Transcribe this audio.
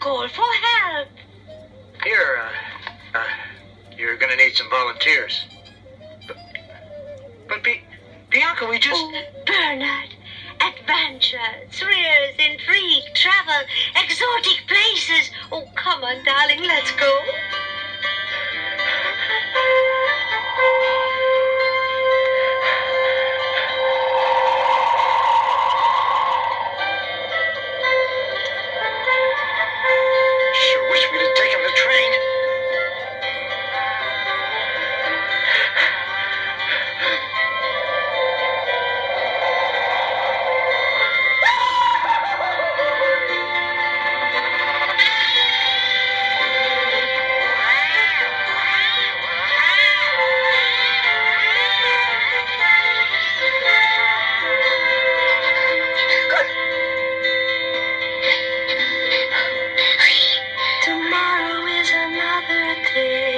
call for help. Here, uh, uh, you're gonna need some volunteers. But, but Bi- Bianca, we just. Oh, Bernard. Adventure, thrills, intrigue, travel, exotic places. Oh, come on, darling, let's go. Okay.